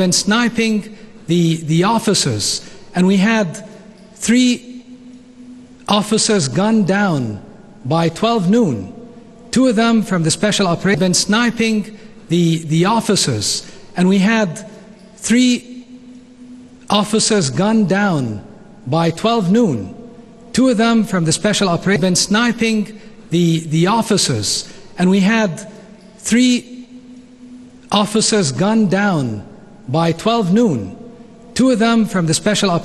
been sniping the, the officers, and we had three officers gunned down by 12 noon. Two of them from the special operation been sniping the, the officers, and we had three officers gunned down by 12 noon. Two of them from the special operation been sniping the, the officers, and we had three officers gunned down by 12 noon. Two of them from the special operation